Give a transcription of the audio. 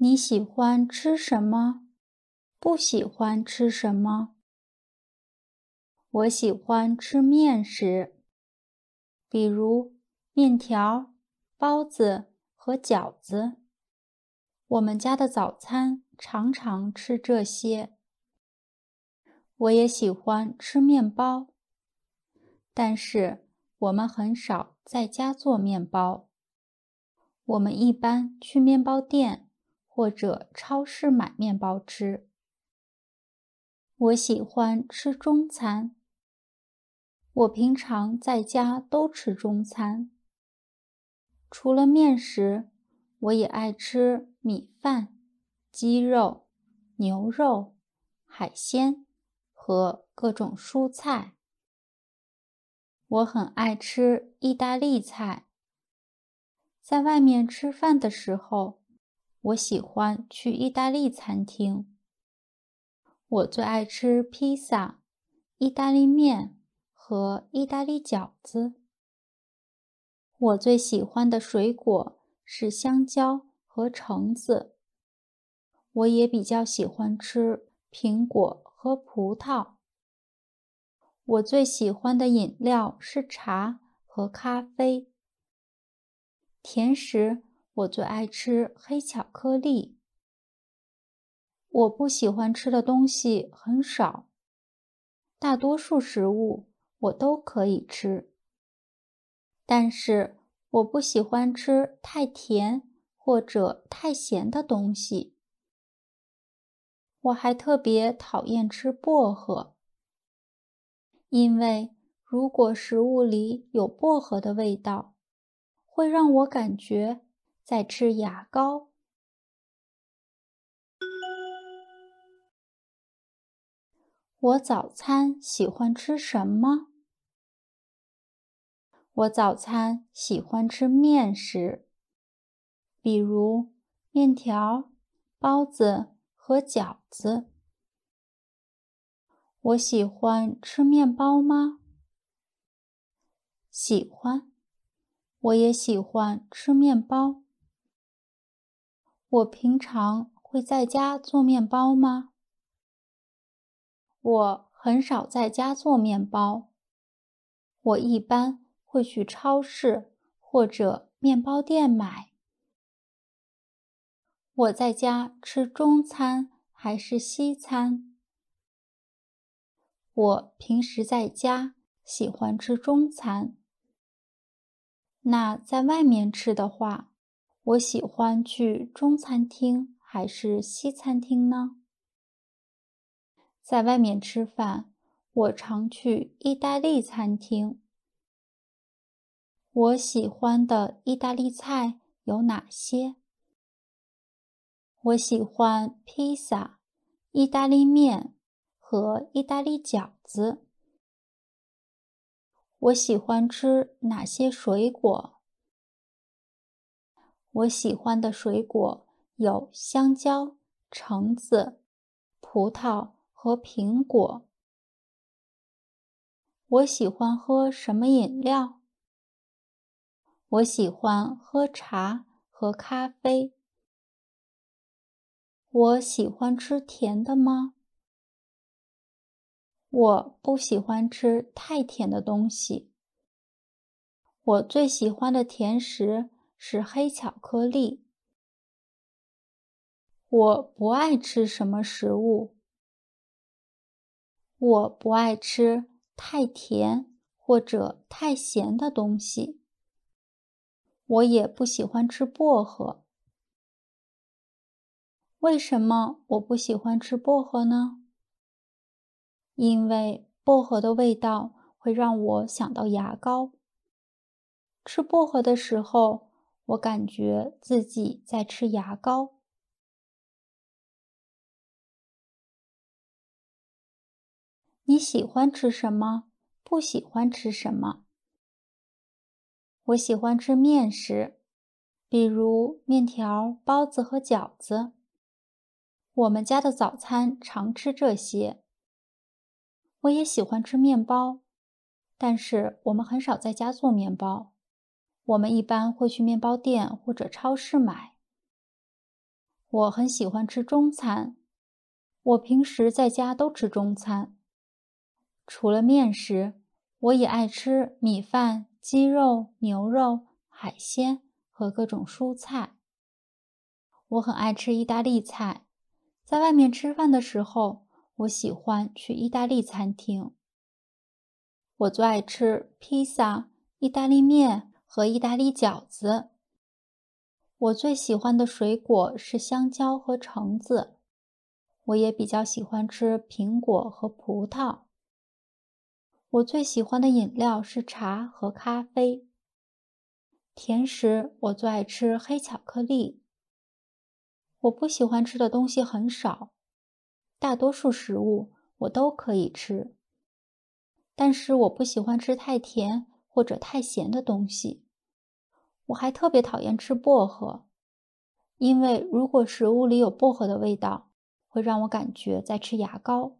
你喜欢吃什么？不喜欢吃什么？我喜欢吃面食，比如面条、包子和饺子。我们家的早餐常常吃这些。我也喜欢吃面包，但是我们很少在家做面包。我们一般去面包店。或者超市买面包吃。我喜欢吃中餐。我平常在家都吃中餐。除了面食，我也爱吃米饭、鸡肉、牛肉、海鲜和各种蔬菜。我很爱吃意大利菜。在外面吃饭的时候。我喜欢去意大利餐厅。我最爱吃披萨、意大利面和意大利饺子。我最喜欢的水果是香蕉和橙子。我也比较喜欢吃苹果和葡萄。我最喜欢的饮料是茶和咖啡。甜食。我最爱吃黑巧克力。我不喜欢吃的东西很少，大多数食物我都可以吃。但是我不喜欢吃太甜或者太咸的东西。我还特别讨厌吃薄荷，因为如果食物里有薄荷的味道，会让我感觉。在吃牙膏。我早餐喜欢吃什么？我早餐喜欢吃面食，比如面条、包子和饺子。我喜欢吃面包吗？喜欢。我也喜欢吃面包。我平常会在家做面包吗？我很少在家做面包。我一般会去超市或者面包店买。我在家吃中餐还是西餐？我平时在家喜欢吃中餐。那在外面吃的话？我喜欢去中餐厅还是西餐厅呢？在外面吃饭，我常去意大利餐厅。我喜欢的意大利菜有哪些？我喜欢披萨、意大利面和意大利饺子。我喜欢吃哪些水果？我喜欢的水果有香蕉、橙子、葡萄和苹果。我喜欢喝什么饮料？我喜欢喝茶和咖啡。我喜欢吃甜的吗？我不喜欢吃太甜的东西。我最喜欢的甜食。是黑巧克力。我不爱吃什么食物。我不爱吃太甜或者太咸的东西。我也不喜欢吃薄荷。为什么我不喜欢吃薄荷呢？因为薄荷的味道会让我想到牙膏。吃薄荷的时候。我感觉自己在吃牙膏。你喜欢吃什么？不喜欢吃什么？我喜欢吃面食，比如面条、包子和饺子。我们家的早餐常吃这些。我也喜欢吃面包，但是我们很少在家做面包。我们一般会去面包店或者超市买。我很喜欢吃中餐，我平时在家都吃中餐。除了面食，我也爱吃米饭、鸡肉、牛肉、海鲜和各种蔬菜。我很爱吃意大利菜，在外面吃饭的时候，我喜欢去意大利餐厅。我最爱吃披萨、意大利面和意大利饺子。我最喜欢的水果是香蕉和橙子。我也比较喜欢吃苹果和葡萄。我最喜欢的饮料是茶和咖啡。甜食我最爱吃黑巧克力。我不喜欢吃的东西很少，大多数食物我都可以吃。但是我不喜欢吃太甜或者太咸的东西。我还特别讨厌吃薄荷，因为如果食物里有薄荷的味道，会让我感觉在吃牙膏。